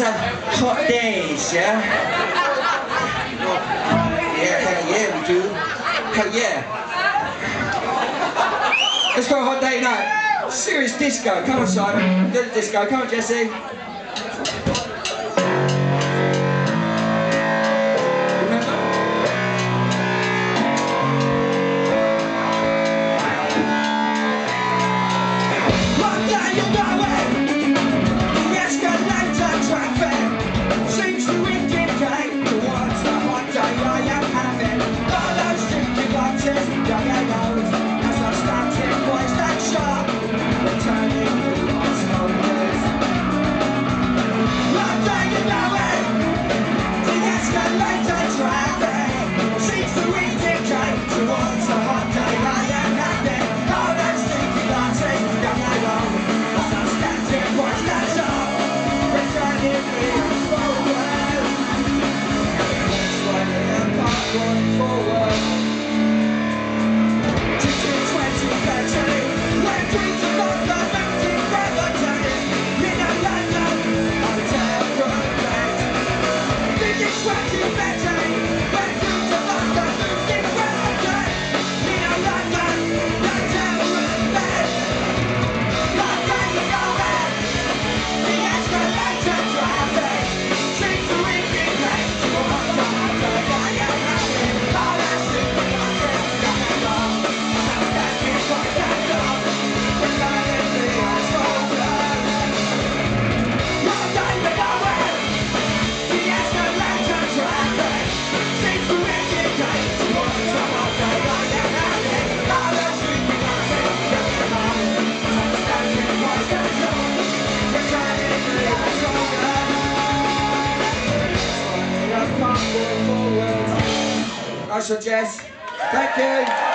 are hot days, yeah? Yeah, hell yeah, we do. Hell yeah. Let's go a hot day night. Serious disco. Come on, Simon. Do the disco. Come on, Jesse. Nice one, Jess. Thank you.